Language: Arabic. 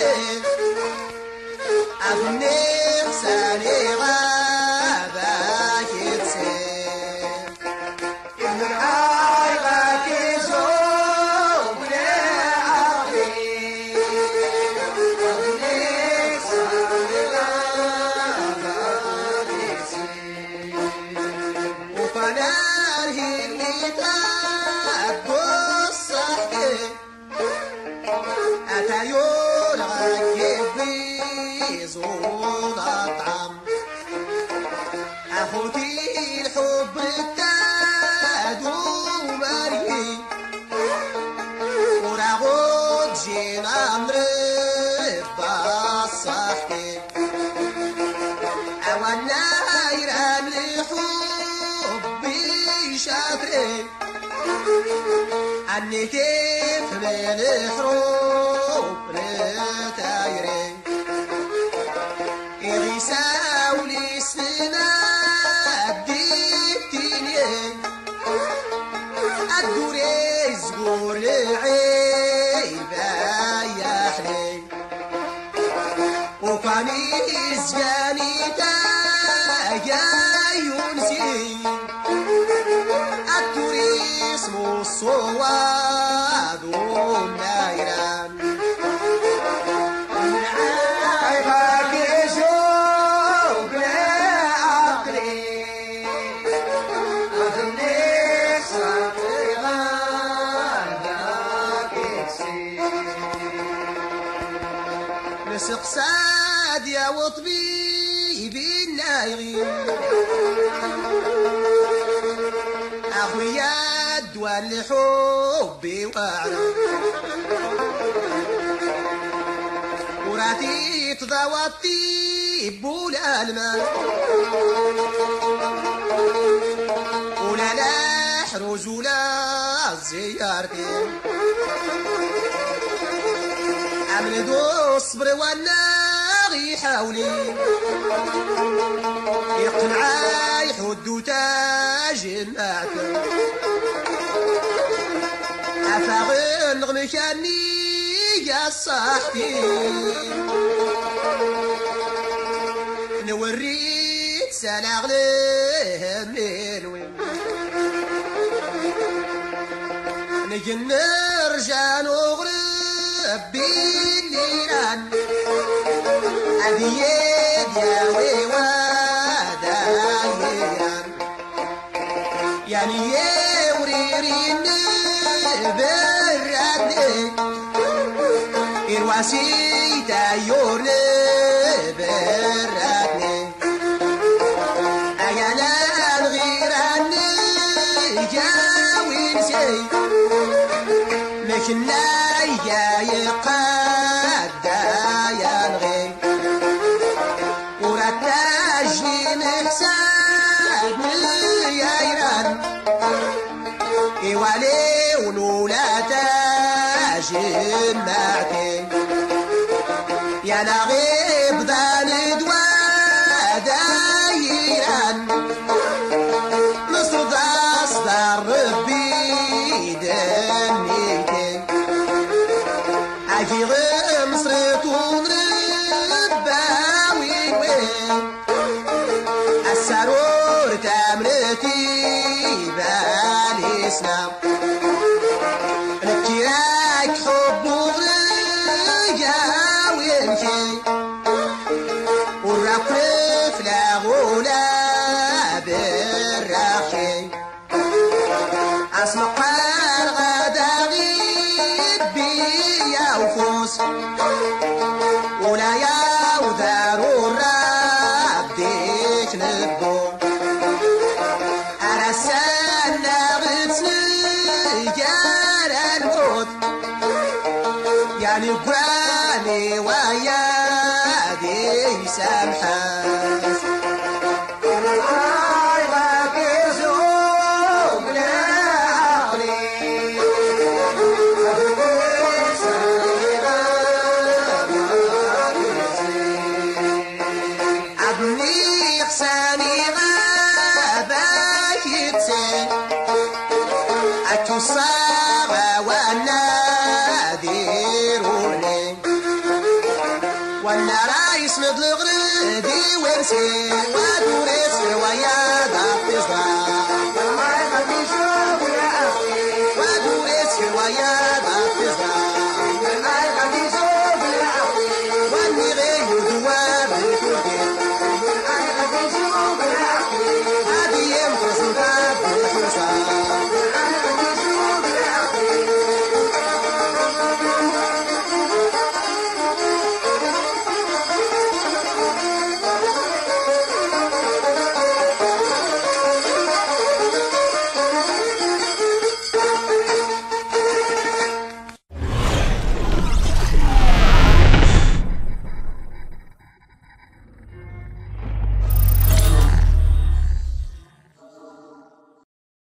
عليه أبني سالي غابك تسير من عيبك زوم لعربي. أبني سالي غابك تسير وفنار هي أخوتي الحب التادو مريي وراغود جينا شافري عني كيف من حروب الدوري زقور نسق ساد يا وطبيبي النايغي أخويا الدوان لحبي وأعلم وراتي تضاوى الطيب ولا المال ولا لا حروج ولا زيارتي. دو الصبر والناغي حولي. يقنع يحد تاج المعتم أفاغن غمشاني يا صاحتي نوريت سلاغ من وين نجي نرجع نغرب بالليلان أبيد يا ويوادايران يعني يا وريرين برادني إرواسي تايور برادني إيوالي ونولا تاجي معتي يا نغيب ذا دوا دايران مصر تصدر ربي أجي مصر ديك نبو. أرسلنا غتسني جار الموت. يعني قراني ويا دي سامحة الحصار وأنا رايس يسند الغردي ورسي ودورس ويا دار تزرع والمعرفة بيشوف يا أخي ودورس ويا